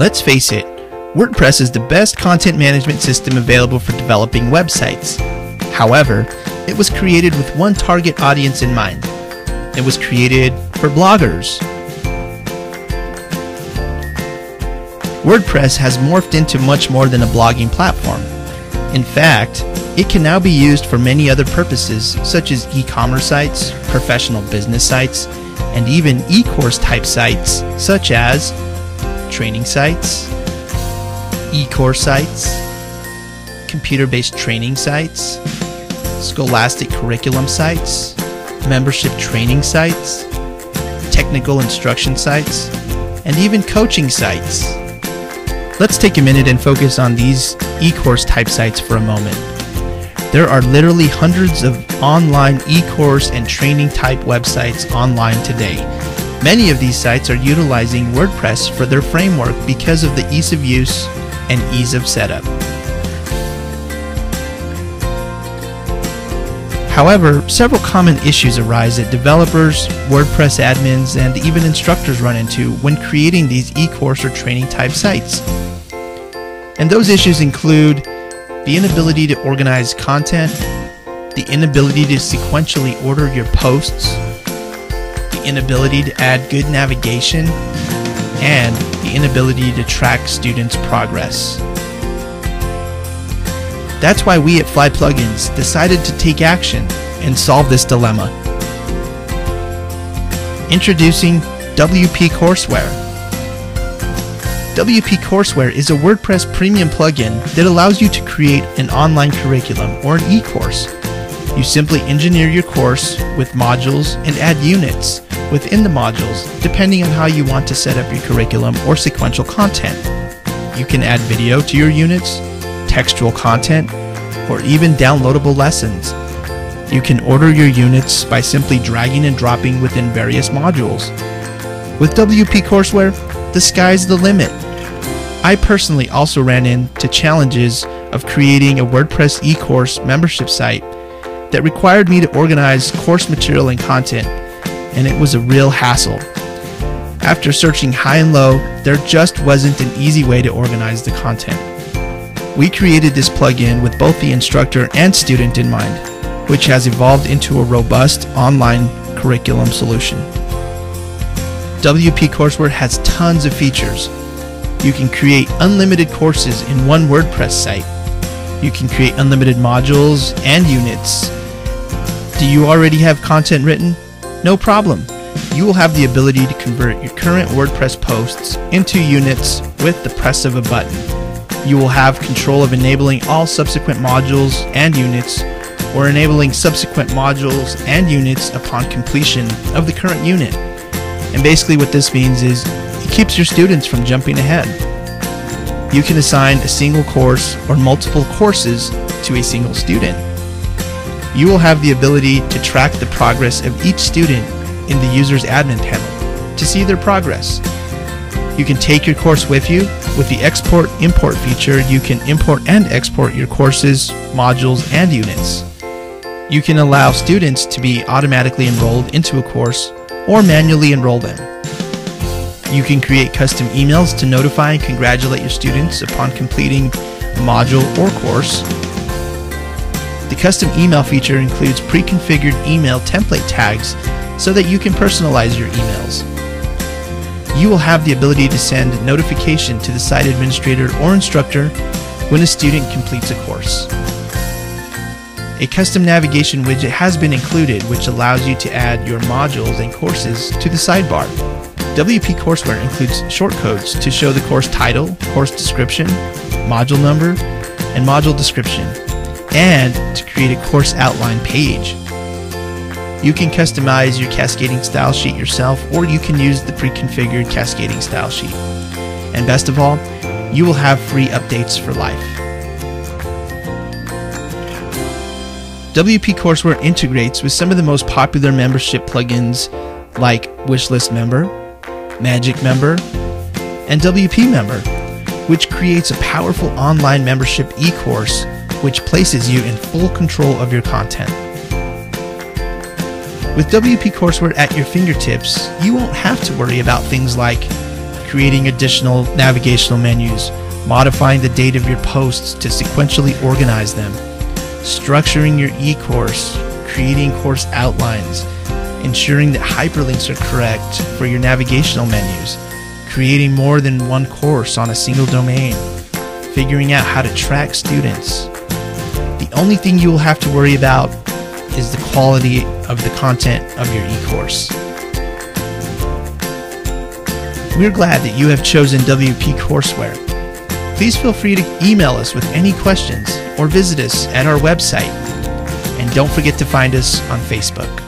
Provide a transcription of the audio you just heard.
Let's face it, WordPress is the best content management system available for developing websites. However, it was created with one target audience in mind. It was created for bloggers. WordPress has morphed into much more than a blogging platform. In fact, it can now be used for many other purposes, such as e commerce sites, professional business sites, and even e course type sites, such as training sites, e course sites, computer based training sites, scholastic curriculum sites, membership training sites, technical instruction sites, and even coaching sites. Let's take a minute and focus on these e course type sites for a moment. There are literally hundreds of online e course and training type websites online today. Many of these sites are utilizing WordPress for their framework because of the ease of use and ease of setup. However, several common issues arise that developers, WordPress admins, and even instructors run into when creating these e course or training type sites. And those issues include the inability to organize content, the inability to sequentially order your posts, the inability to add good navigation, and the inability to track students' progress. That's why we at Fly Plugins decided to take action and solve this dilemma. Introducing WP Courseware. WP Courseware is a WordPress premium plugin that allows you to create an online curriculum or an e-course. You simply engineer your course with modules and add units within the modules depending on how you want to set up your curriculum or sequential content. You can add video to your units, textual content, or even downloadable lessons. You can order your units by simply dragging and dropping within various modules. With WP Courseware, the sky's the limit. I personally also ran into challenges of creating a WordPress e-course membership site that required me to organize course material and content, and it was a real hassle. After searching high and low, there just wasn't an easy way to organize the content. We created this plugin with both the instructor and student in mind, which has evolved into a robust online curriculum solution. WP Courseware has tons of features. You can create unlimited courses in one WordPress site. You can create unlimited modules and units. Do you already have content written? No problem. You will have the ability to convert your current WordPress posts into units with the press of a button. You will have control of enabling all subsequent modules and units or enabling subsequent modules and units upon completion of the current unit. And basically what this means is it keeps your students from jumping ahead. You can assign a single course or multiple courses to a single student. You will have the ability to track the progress of each student in the user's admin panel to see their progress. You can take your course with you. With the export import feature, you can import and export your courses, modules, and units. You can allow students to be automatically enrolled into a course or manually enroll them. You can create custom emails to notify and congratulate your students upon completing a module or course. Custom email feature includes pre-configured email template tags so that you can personalize your emails. You will have the ability to send notification to the site administrator or instructor when a student completes a course. A custom navigation widget has been included which allows you to add your modules and courses to the sidebar. WP Courseware includes shortcodes to show the course title, course description, module number, and module description, and to create a course outline page. You can customize your cascading style sheet yourself, or you can use the pre-configured cascading style sheet. And best of all, you will have free updates for life. WP Courseware integrates with some of the most popular membership plugins like Wishlist Member, Magic Member, and WP Member, which creates a powerful online membership e course which places you in full control of your content. With WP Courseware at your fingertips, you won't have to worry about things like creating additional navigational menus, modifying the date of your posts to sequentially organize them, structuring your e-course, creating course outlines, ensuring that hyperlinks are correct for your navigational menus, creating more than one course on a single domain, figuring out how to track students. Only thing you will have to worry about is the quality of the content of your e-course. We're glad that you have chosen WP Courseware. Please feel free to email us with any questions or visit us at our website. And don't forget to find us on Facebook.